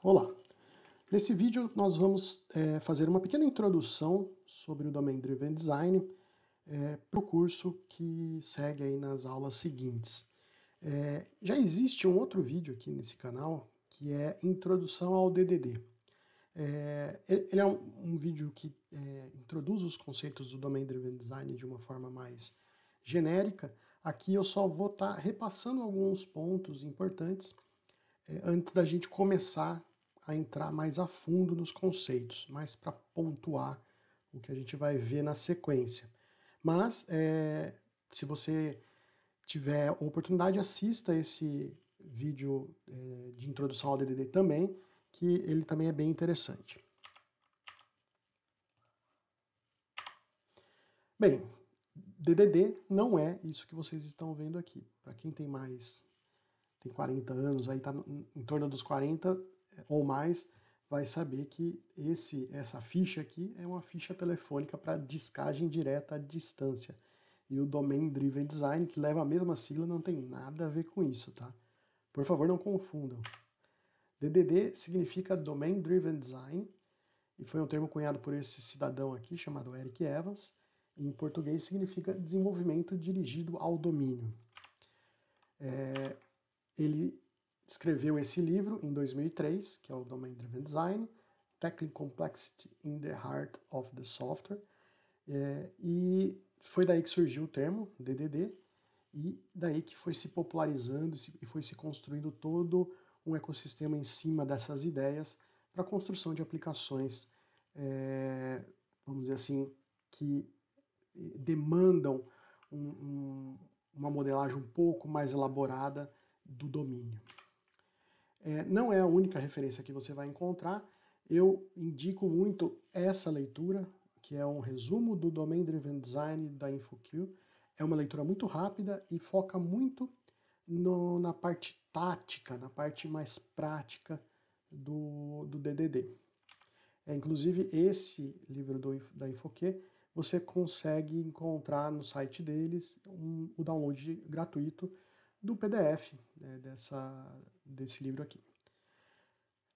Olá! Nesse vídeo nós vamos é, fazer uma pequena introdução sobre o Domain Driven Design é, para o curso que segue aí nas aulas seguintes. É, já existe um outro vídeo aqui nesse canal que é Introdução ao DDD. É, ele é um, um vídeo que é, introduz os conceitos do Domain Driven Design de uma forma mais genérica. Aqui eu só vou estar tá repassando alguns pontos importantes é, antes da gente começar a entrar mais a fundo nos conceitos, mais para pontuar o que a gente vai ver na sequência. Mas, é, se você tiver oportunidade, assista esse vídeo é, de introdução ao DDD também, que ele também é bem interessante. Bem, DDD não é isso que vocês estão vendo aqui. Para quem tem mais, tem 40 anos, aí está em torno dos 40, ou mais vai saber que esse, essa ficha aqui é uma ficha telefônica para discagem direta à distância. E o Domain Driven Design, que leva a mesma sigla, não tem nada a ver com isso, tá? Por favor, não confundam. DDD significa Domain Driven Design, e foi um termo cunhado por esse cidadão aqui, chamado Eric Evans, e em português significa desenvolvimento dirigido ao domínio. É, ele escreveu esse livro em 2003, que é o Domain Driven Design, Technical Complexity in the Heart of the Software, é, e foi daí que surgiu o termo DDD, e daí que foi se popularizando e foi se construindo todo um ecossistema em cima dessas ideias para a construção de aplicações, é, vamos dizer assim, que demandam um, um, uma modelagem um pouco mais elaborada do domínio. É, não é a única referência que você vai encontrar. Eu indico muito essa leitura, que é um resumo do Domain Driven Design da InfoQ. É uma leitura muito rápida e foca muito no, na parte tática, na parte mais prática do, do DDD. É, inclusive, esse livro do, da InfoQ você consegue encontrar no site deles um, o download gratuito do PDF né, dessa, desse livro aqui.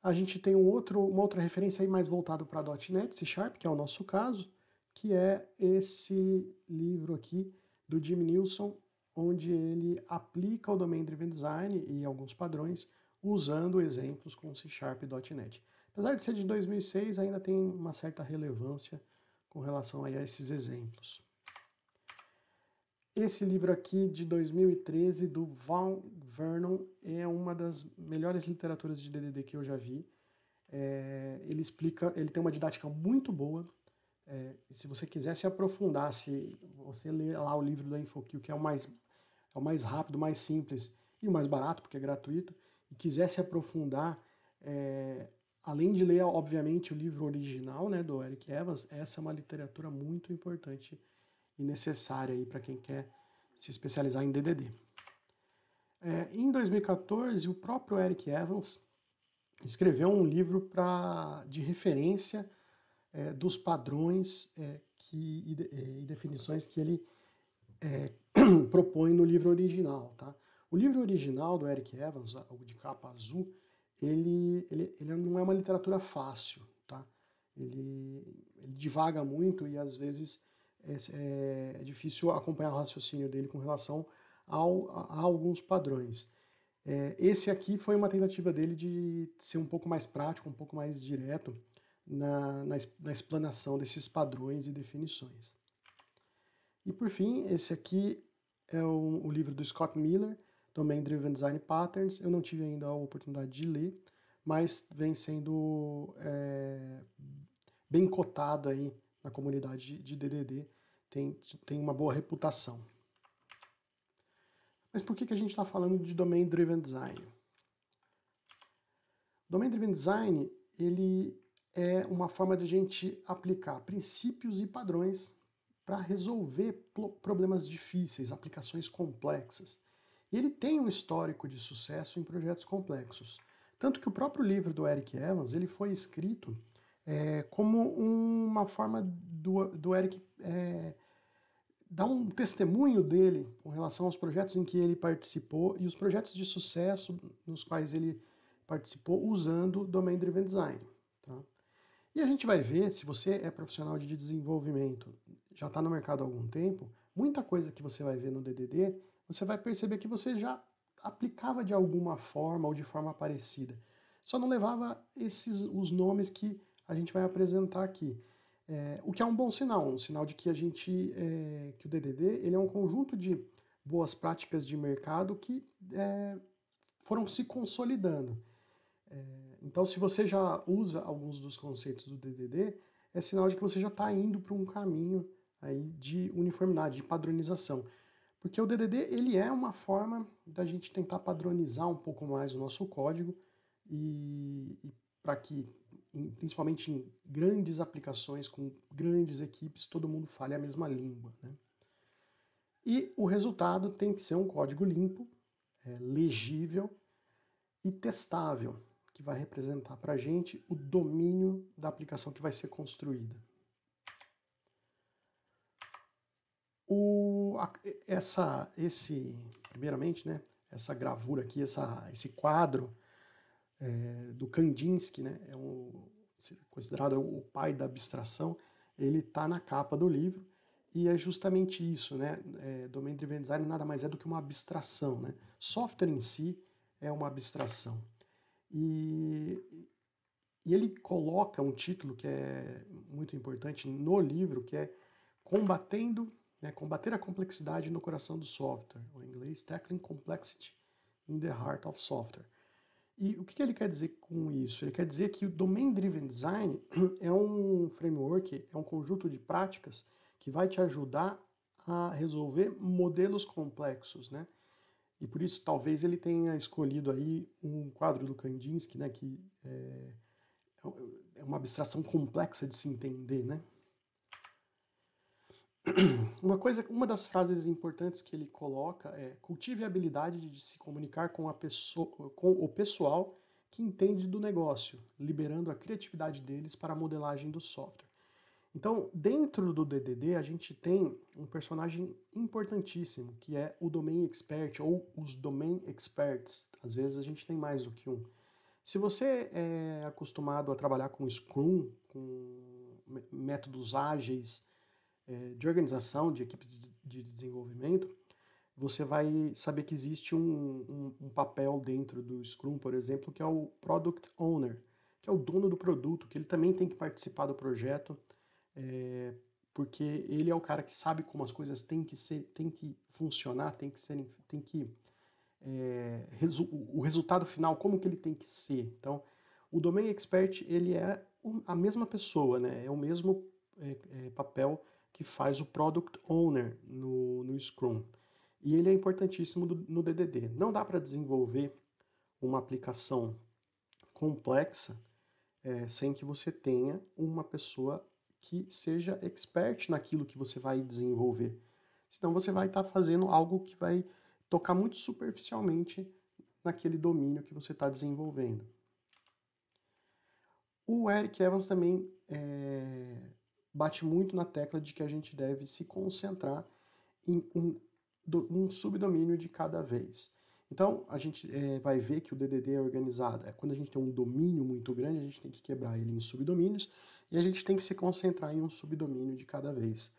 A gente tem um outro, uma outra referência aí mais voltado para .NET, C Sharp, que é o nosso caso, que é esse livro aqui do Jim Nilsson, onde ele aplica o Domain Driven Design e alguns padrões usando exemplos com C Sharp e .NET. Apesar de ser de 2006, ainda tem uma certa relevância com relação a esses exemplos. Esse livro aqui de 2013 do Van Vernon é uma das melhores literaturas de DDD que eu já vi. É, ele explica, ele tem uma didática muito boa. É, se você quiser se aprofundar, se você ler lá o livro da InfoQ, que é o mais é o mais rápido, mais simples e o mais barato, porque é gratuito, e quiser se aprofundar, é, além de ler, obviamente, o livro original né, do Eric Evans, essa é uma literatura muito importante e necessária para quem quer se especializar em DDD. É, em 2014, o próprio Eric Evans escreveu um livro pra, de referência é, dos padrões é, que, e, é, e, definições que ele é, propõe no livro original. Tá? O livro original do Eric Evans, o de capa azul, ele, ele, ele não é uma literatura fácil. Tá? Ele, ele divaga muito e às vezes é, é, difícil acompanhar o raciocínio dele com relação ao, a, a alguns padrões. É, esse aqui foi uma tentativa dele de ser um pouco mais prático, um pouco mais direto na, na, na explanação desses padrões e definições. E por fim, esse aqui é o, o livro do Scott Miller, Domain Driven Design Patterns. Eu não tive ainda a oportunidade de ler, mas vem sendo é, bem cotado aí na comunidade de DDD, tem, tem uma boa reputação. Mas por que, que a gente está falando de Domain Driven Design? Domain Driven Design ele é uma forma de a gente aplicar princípios e padrões para resolver problemas difíceis, aplicações complexas. E ele tem um histórico de sucesso em projetos complexos. Tanto que o próprio livro do Eric Evans ele foi escrito é, como uma forma do, do Eric é, dar um testemunho dele com relação aos projetos em que ele participou e os projetos de sucesso nos quais ele participou usando Domain Driven Design. Tá? E a gente vai ver, se você é profissional de desenvolvimento, já está no mercado há algum tempo, muita coisa que você vai ver no DDD, você vai perceber que você já aplicava de alguma forma ou de forma parecida. Só não levava esses os nomes que a gente vai apresentar aqui. É, o que é um bom sinal, um sinal de que a gente, é, que o DDD, ele é um conjunto de boas práticas de mercado que é, foram se consolidando. É, então, se você já usa alguns dos conceitos do DDD, é sinal de que você já está indo para um caminho aí de uniformidade, de padronização. Porque o DDD ele é uma forma da gente tentar padronizar um pouco mais o nosso código e, e para que, em, principalmente em grandes aplicações com grandes equipes, todo mundo fale a mesma língua. Né? E o resultado tem que ser um código limpo, é, legível e testável, que vai representar para a gente o domínio da aplicação que vai ser construída. O, a, essa, esse, primeiramente, né, essa gravura aqui, essa, esse quadro é, do Kandinsky, né, é um, considerado o pai da abstração, ele está na capa do livro e é justamente isso, né? É, Domain Driven Design nada mais é do que uma abstração, né? Software em si é uma abstração. E, e ele coloca um título que é muito importante no livro, que é Combatendo, né, Combater a Complexidade no Coração do Software, ou em inglês, Tackling Complexity in the Heart of Software. E o que ele quer dizer com isso? Ele quer dizer que o Domain Driven Design é um framework, é um conjunto de práticas que vai te ajudar a resolver modelos complexos, né? E por isso talvez ele tenha escolhido aí um quadro do Kandinsky, né, que é, é uma abstração complexa de se entender, né? Uma coisa, uma das frases importantes que ele coloca é: cultive a habilidade de se comunicar com a pessoa, com o pessoal que entende do negócio, liberando a criatividade deles para a modelagem do software. Então, dentro do DDD, a gente tem um personagem importantíssimo, que é o Domain Expert ou os Domain Experts. Às vezes a gente tem mais do que um. Se você é acostumado a trabalhar com Scrum, com métodos ágeis de organização de equipes de desenvolvimento, você vai saber que existe um, um, um papel dentro do Scrum, por exemplo, que é o Product Owner, que é o dono do produto, que ele também tem que participar do projeto, é, porque ele é o cara que sabe como as coisas têm que ser, têm que funcionar, tem que ser, tem que é, resu o resultado final como que ele tem que ser. Então, o domain expert ele é a mesma pessoa, né? É o mesmo é, é, papel que faz o product owner no, no Scrum. E ele é importantíssimo do, no DDD. Não dá para desenvolver uma aplicação complexa é, sem que você tenha uma pessoa que seja expert naquilo que você vai desenvolver. Senão você vai estar tá fazendo algo que vai tocar muito superficialmente naquele domínio que você está desenvolvendo. O Eric Evans também é, bate muito na tecla de que a gente deve se concentrar em um, um subdomínio de cada vez. Então, a gente é, vai ver que o DDD é organizado. É quando a gente tem um domínio muito grande, a gente tem que quebrar ele em subdomínios e a gente tem que se concentrar em um subdomínio de cada vez.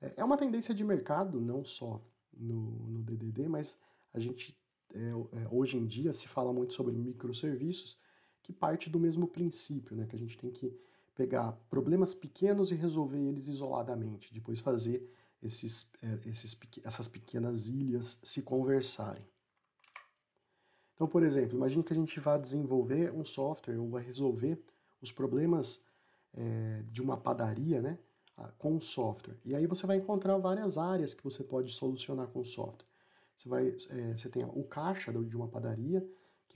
É, é uma tendência de mercado, não só no, no DDD, mas a gente, é, é, hoje em dia, se fala muito sobre microserviços, que parte do mesmo princípio, né? que a gente tem que pegar problemas pequenos e resolver eles isoladamente, depois fazer esses, é, esses, essas pequenas ilhas se conversarem. Então, por exemplo, imagine que a gente vai desenvolver um software ou vai resolver os problemas é, de uma padaria, né, com o software. E aí você vai encontrar várias áreas que você pode solucionar com o software. Você, vai, é, você tem o caixa de uma padaria,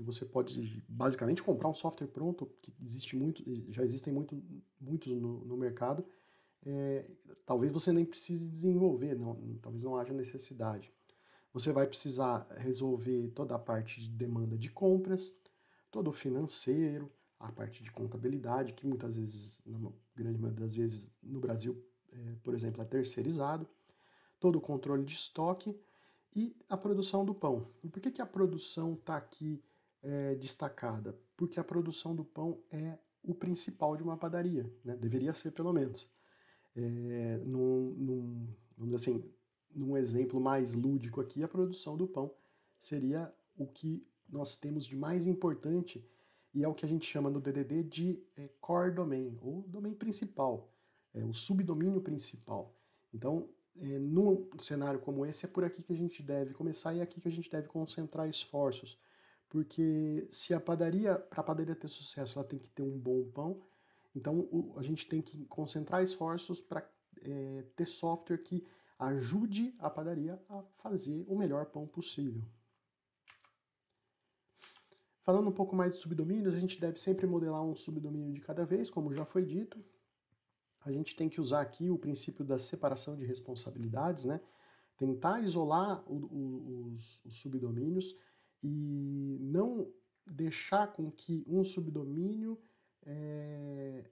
que você pode basicamente comprar um software pronto, que existe muito, já existem muito, muitos no, no mercado. É, talvez você nem precise desenvolver, não, talvez não haja necessidade. Você vai precisar resolver toda a parte de demanda de compras, todo o financeiro, a parte de contabilidade, que muitas vezes, na grande maioria das vezes, no Brasil, é, por exemplo, é terceirizado, todo o controle de estoque e a produção do pão. E por que, que a produção está aqui é, destacada? Porque a produção do pão é o principal de uma padaria, né? deveria ser pelo menos. É, num, num, vamos dizer assim, num exemplo mais lúdico aqui, a produção do pão seria o que nós temos de mais importante e é o que a gente chama no DDD de é, core domain, ou domain principal, é, o subdomínio principal. Então, é, num cenário como esse, é por aqui que a gente deve começar e é aqui que a gente deve concentrar esforços. Porque se a padaria, para a padaria ter sucesso, ela tem que ter um bom pão, então o, a gente tem que concentrar esforços para é, ter software que ajude a padaria a fazer o melhor pão possível. Falando um pouco mais de subdomínios, a gente deve sempre modelar um subdomínio de cada vez, como já foi dito. A gente tem que usar aqui o princípio da separação de responsabilidades, né? Tentar isolar o, o, os, os subdomínios e não deixar com que um subdomínio é,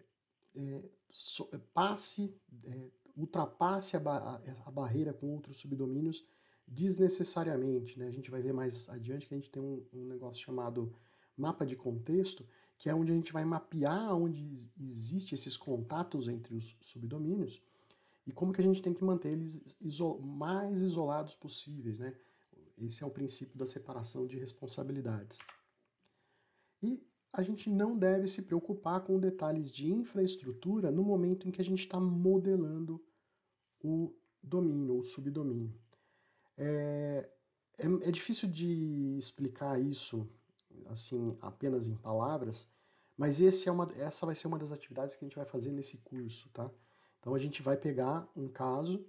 é, so, passe, é, ultrapasse a, ba a, barreira com outros subdomínios desnecessariamente. Né? A gente vai ver mais adiante que a gente tem um, um negócio chamado mapa de contexto, que é onde a gente vai mapear onde existem esses contatos entre os subdomínios e como que a gente tem que manter eles iso mais isolados possíveis, né? Esse é o princípio da separação de responsabilidades. E a gente não deve se preocupar com detalhes de infraestrutura no momento em que a gente está modelando o domínio, ou subdomínio. É, é, é difícil de explicar isso assim apenas em palavras, mas é uma, essa vai ser uma das atividades que a gente vai fazer nesse curso, tá? Então a gente vai pegar um caso,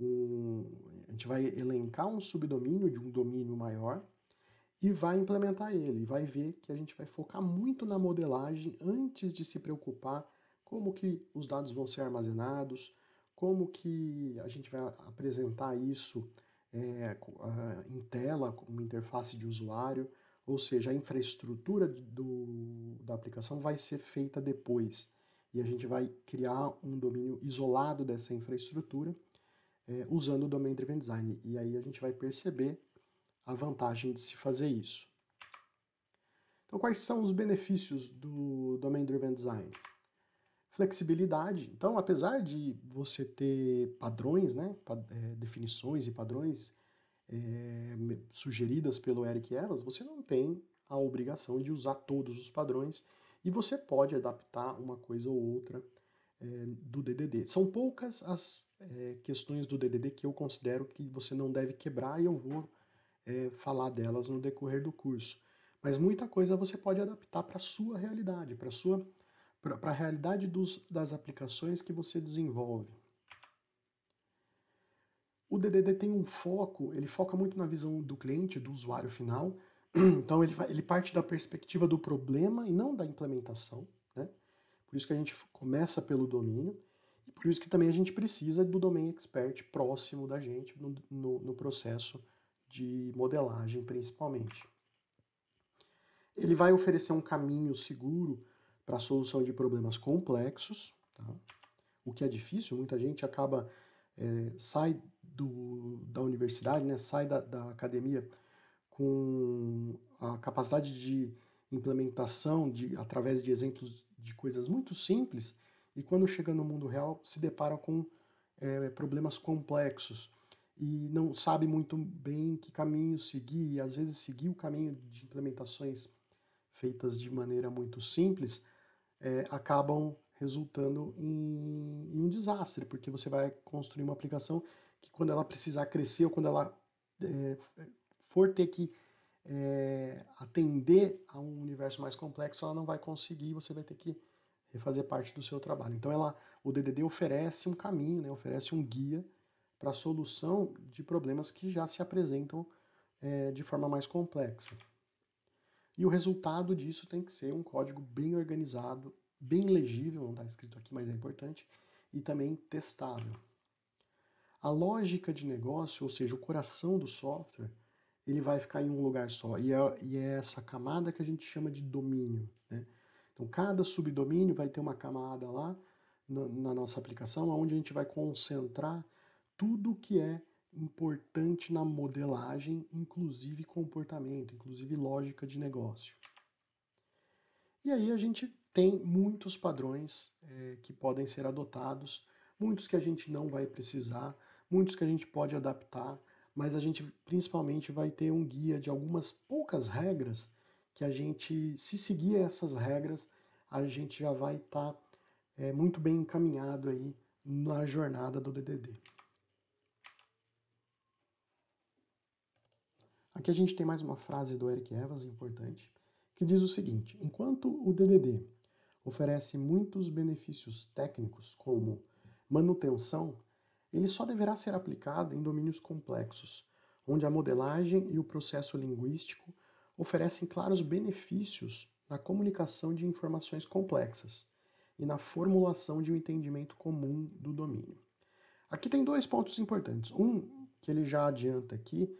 um, a gente vai elencar um subdomínio de um domínio maior e vai implementar ele. Vai ver que a gente vai focar muito na modelagem antes de se preocupar como que os dados vão ser armazenados, como que a gente vai apresentar isso é, em tela, como interface de usuário, ou seja, a infraestrutura do, da aplicação vai ser feita depois. E a gente vai criar um domínio isolado dessa infraestrutura é, usando o Domain Driven Design. E aí a gente vai perceber a vantagem de se fazer isso. Então, quais são os benefícios do Domain Driven Design? Flexibilidade. Então, apesar de você ter padrões, né, é, definições e padrões é, sugeridas pelo Eric Ellis, você não tem a obrigação de usar todos os padrões e você pode adaptar uma coisa ou outra é, do DDD. São poucas as é, questões do DDD que eu considero que você não deve quebrar e eu vou é, falar delas no decorrer do curso. Mas muita coisa você pode adaptar para a sua realidade, para a sua para a realidade dos, das aplicações que você desenvolve. O DDD tem um foco, ele foca muito na visão do cliente, do usuário final. Então ele, ele parte da perspectiva do problema e não da implementação. Por isso que a gente começa pelo domínio e por isso que também a gente precisa do domain expert próximo da gente no, no, no processo de modelagem principalmente. Ele vai oferecer um caminho seguro para a solução de problemas complexos, tá? o que é difícil, muita gente acaba, é, sai do, da universidade, né, sai da, da academia com a capacidade de implementação de, através de exemplos de coisas muito simples e quando chega no mundo real se depara com é, problemas complexos e não sabe muito bem que caminho seguir e às vezes seguir o caminho de implementações feitas de maneira muito simples é, acabam resultando em, em, um desastre, porque você vai construir uma aplicação que quando ela precisar crescer ou quando ela é, for ter que é, atender a um universo mais complexo, ela não vai conseguir, você vai ter que refazer parte do seu trabalho. Então ela, o DDD oferece um caminho, né, oferece um guia para a solução de problemas que já se apresentam é, de forma mais complexa. E o resultado disso tem que ser um código bem organizado, bem legível, não está escrito aqui, mas é importante, e também testável. A lógica de negócio, ou seja, o coração do software, ele vai ficar em um lugar só. E é, e é essa camada que a gente chama de domínio. Né? Então, cada subdomínio vai ter uma camada lá na, na nossa aplicação, onde a gente vai concentrar tudo que é importante na modelagem, inclusive comportamento, inclusive lógica de negócio. E aí a gente tem muitos padrões é, que podem ser adotados, muitos que a gente não vai precisar, muitos que a gente pode adaptar, mas a gente principalmente vai ter um guia de algumas poucas regras que a gente, se seguir essas regras, a gente já vai estar tá, é, muito bem encaminhado aí na jornada do DDD. Aqui a gente tem mais uma frase do Eric Evans importante, que diz o seguinte: enquanto o DDD oferece muitos benefícios técnicos, como manutenção, ele só deverá ser aplicado em domínios complexos, onde a modelagem e o processo linguístico oferecem claros benefícios na comunicação de informações complexas e na formulação de um entendimento comum do domínio. Aqui tem dois pontos importantes. Um, que ele já adianta aqui,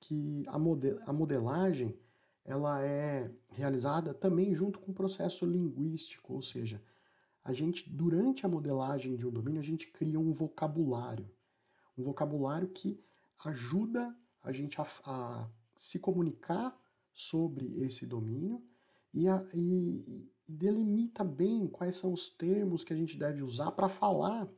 que a, model a modelagem ela é realizada também junto com o processo linguístico, ou seja, a gente durante a modelagem de um domínio a gente cria um vocabulário, um vocabulário que ajuda a gente a, a se comunicar sobre esse domínio e, a, e, e delimita bem quais são os termos que a gente deve usar para falar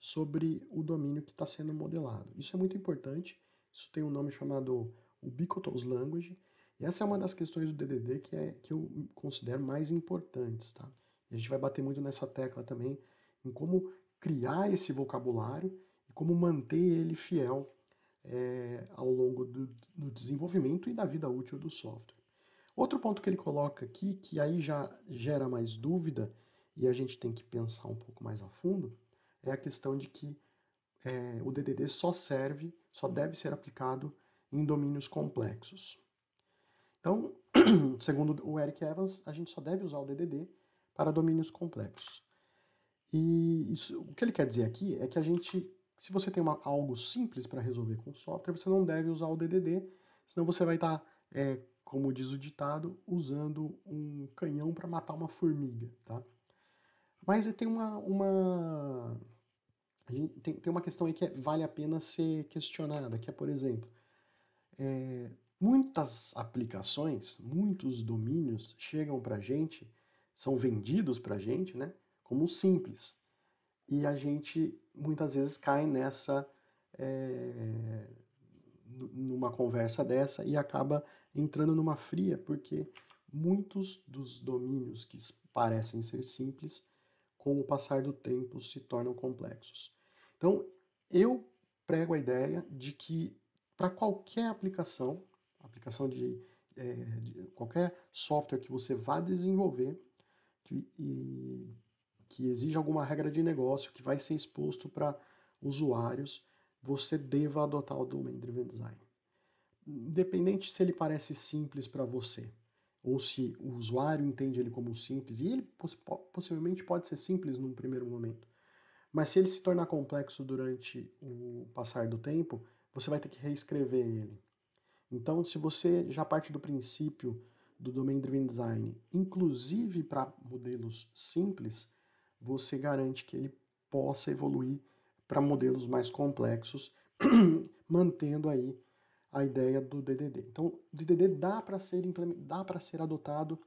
sobre o domínio que está sendo modelado. Isso é muito importante. Isso tem um nome chamado Ubiquitous Language e essa é uma das questões do DDD que, é, que eu considero mais importantes, tá? A gente vai bater muito nessa tecla também, em como criar esse vocabulário e como manter ele fiel é, ao longo do, do desenvolvimento e da vida útil do software. Outro ponto que ele coloca aqui, que aí já gera mais dúvida e a gente tem que pensar um pouco mais a fundo, é a questão de que é, o DDD só serve, só deve ser aplicado em domínios complexos. Então, segundo o Eric Evans, a gente só deve usar o DDD para domínios complexos. E isso, o que ele quer dizer aqui é que a gente, se você tem uma, algo simples para resolver com o software, você não deve usar o DDD, senão você vai estar, tá, é, como diz o ditado, usando um canhão para matar uma formiga, tá? Mas tem uma, uma tem, tem uma questão aí que é, vale a pena ser questionada, que é, por exemplo, é, Muitas aplicações, muitos domínios chegam para a gente, são vendidos para a gente, né, como simples. E a gente muitas vezes cai nessa, é, numa conversa dessa e acaba entrando numa fria, porque muitos dos domínios que parecem ser simples, com o passar do tempo se tornam complexos. Então, eu prego a ideia de que para qualquer aplicação, aplicação de, é, de, qualquer software que você vá desenvolver que, e, que exija alguma regra de negócio que vai ser exposto para usuários, você deva adotar o Domain Driven Design. Independente se ele parece simples para você, ou se o usuário entende ele como simples, e ele possivelmente pode ser simples num primeiro momento, mas se ele se tornar complexo durante o passar do tempo, você vai ter que reescrever ele. Então, se você já parte do princípio do Domain Driven Design, inclusive para modelos simples, você garante que ele possa evoluir para modelos mais complexos, mantendo aí a ideia do DDD. Então, o DDD dá para ser dá para ser adotado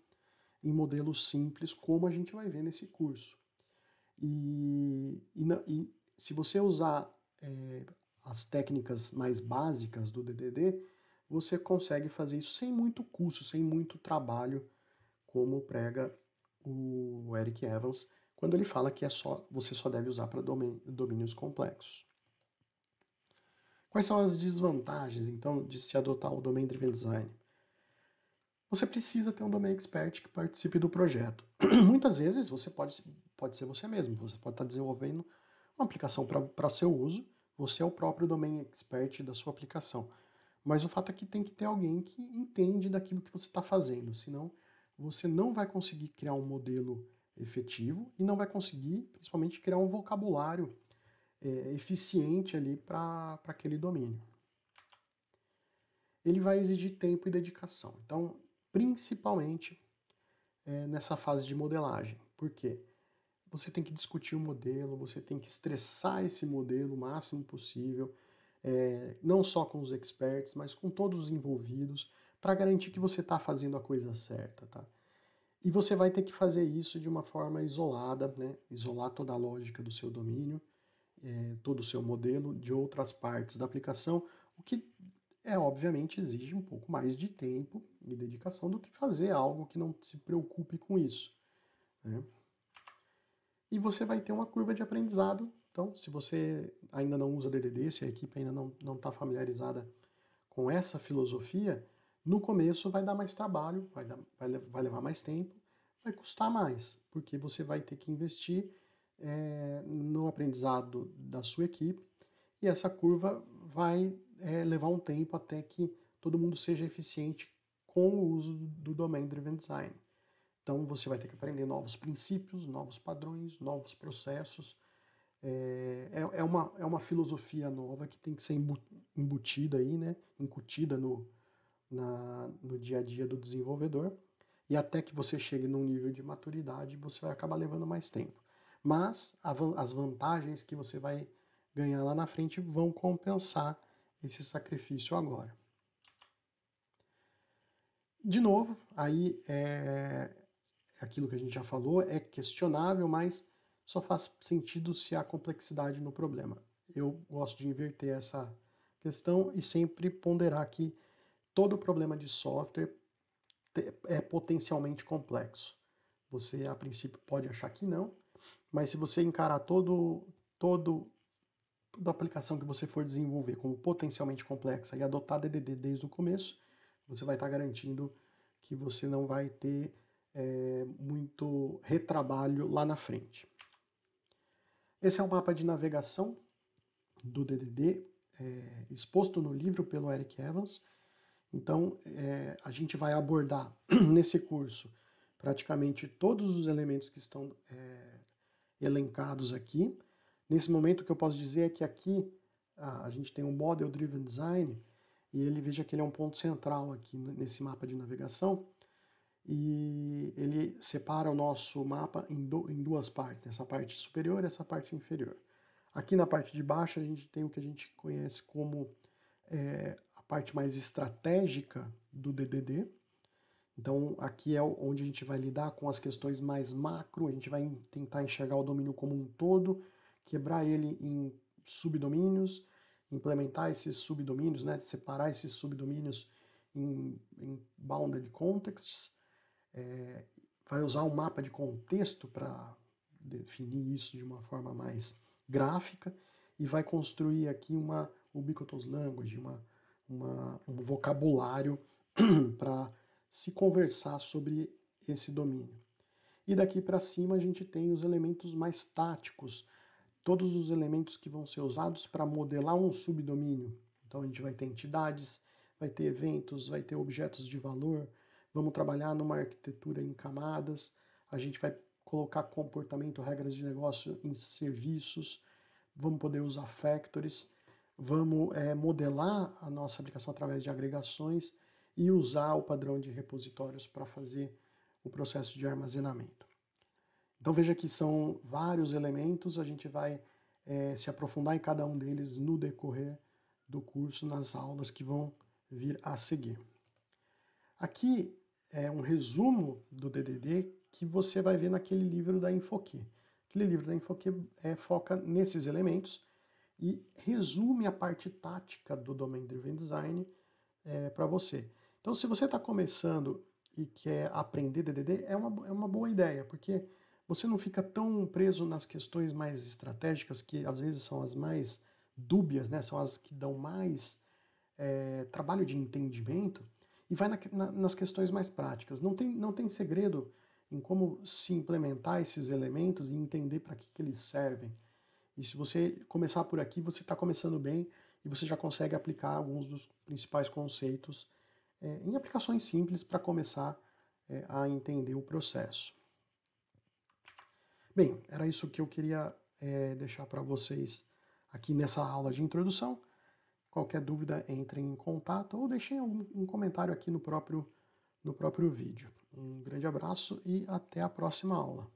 em modelos simples, como a gente vai ver nesse curso. E, e, e se você usar é, as técnicas mais básicas do DDD, você consegue fazer isso sem muito custo, sem muito trabalho, como prega o Eric Evans, quando ele fala que é só, você só deve usar para domínios complexos. Quais são as desvantagens, então, de se adotar o Domain Driven Design? Você precisa ter um Domain Expert que participe do projeto. Muitas vezes você pode, pode ser você mesmo, você pode estar desenvolvendo uma aplicação para seu uso, você é o próprio Domain Expert da sua aplicação. Mas o fato é que tem que ter alguém que entende daquilo que você está fazendo, senão você não vai conseguir criar um modelo efetivo e não vai conseguir, principalmente, criar um vocabulário é, eficiente ali para aquele domínio. Ele vai exigir tempo e dedicação. Então, principalmente é, nessa fase de modelagem. Por quê? Você tem que discutir o modelo, você tem que estressar esse modelo o máximo possível, é, não só com os experts, mas com todos os envolvidos, para garantir que você está fazendo a coisa certa, tá? E você vai ter que fazer isso de uma forma isolada, né? isolar toda a lógica do seu domínio, é, todo o seu modelo de outras partes da aplicação, o que é obviamente exige um pouco mais de tempo e dedicação do que fazer algo que não se preocupe com isso. Né? E você vai ter uma curva de aprendizado. Então, se você ainda não usa DDD, se a equipe ainda não está familiarizada com essa filosofia, no começo vai dar mais trabalho, vai, dar, vai, vai levar mais tempo, vai custar mais, porque você vai ter que investir é, no aprendizado da sua equipe e essa curva vai é, levar um tempo até que todo mundo seja eficiente com o uso do Domain Driven Design. Então você vai ter que aprender novos princípios, novos padrões, novos processos. É, é, é uma, é uma filosofia nova que tem que ser embutida aí, né, incutida no, na, no dia a dia do desenvolvedor. E até que você chegue num nível de maturidade, você vai acabar levando mais tempo. Mas a, as vantagens que você vai ganhar lá na frente vão compensar esse sacrifício agora. De novo, aí é aquilo que a gente já falou, é questionável, mas só faz sentido se há complexidade no problema. Eu gosto de inverter essa questão e sempre ponderar que todo problema de software é potencialmente complexo. Você, a princípio, pode achar que não, mas se você encarar todo, todo, toda aplicação que você for desenvolver como potencialmente complexa e adotar DDD desde o começo, você vai estar garantindo que você não vai ter é, muito retrabalho lá na frente. Esse é o mapa de navegação do DDD, é, exposto no livro pelo Eric Evans. Então, é, a gente vai abordar nesse curso praticamente todos os elementos que estão é, elencados aqui. Nesse momento, o que eu posso dizer é que aqui a, a gente tem um Model Driven Design e ele veja que ele é um ponto central aqui nesse mapa de navegação e ele separa o nosso mapa em, do, em duas partes, essa parte superior e essa parte inferior. Aqui na parte de baixo a gente tem o que a gente conhece como é, parte mais estratégica do DDD. Então, aqui é onde a gente vai lidar com as questões mais macro, a gente vai tentar enxergar o domínio como um todo, quebrar ele em subdomínios, implementar esses subdomínios, né, separar esses subdomínios em, em bounded contexts, é, vai usar um mapa de contexto para definir isso de uma forma mais gráfica e vai construir aqui uma ubiquitous language, uma uma, um vocabulário para se conversar sobre esse domínio. E daqui para cima a gente tem os elementos mais táticos, todos os elementos que vão ser usados para modelar um subdomínio. Então a gente vai ter entidades, vai ter eventos, vai ter objetos de valor, vamos trabalhar numa arquitetura em camadas, a gente vai colocar comportamento, regras de negócio em serviços, vamos poder usar factories vamos é, modelar a nossa aplicação através de agregações e usar o padrão de repositórios para fazer o processo de armazenamento. Então veja que são vários elementos, a gente vai é, se aprofundar em cada um deles no decorrer do curso, nas aulas que vão vir a seguir. Aqui é um resumo do DDD que você vai ver naquele livro da Infoque. Aquele livro da Infoque é, foca nesses elementos, e resume a parte tática do Domain Driven Design é, para você. Então, se você está começando e quer aprender DDD, é uma, é uma boa ideia, porque você não fica tão preso nas questões mais estratégicas, que às vezes são as mais dúbias, né? são as que dão mais é, trabalho de entendimento, e vai na, na, nas questões mais práticas. Não tem, não tem segredo em como se implementar esses elementos e entender para que, que eles servem. E se você começar por aqui, você está começando bem e você já consegue aplicar alguns dos principais conceitos é, em aplicações simples para começar é, a entender o processo. Bem, era isso que eu queria é, deixar para vocês aqui nessa aula de introdução. Qualquer dúvida, entrem em contato ou deixem um, comentário aqui no próprio, no próprio vídeo. Um grande abraço e até a próxima aula.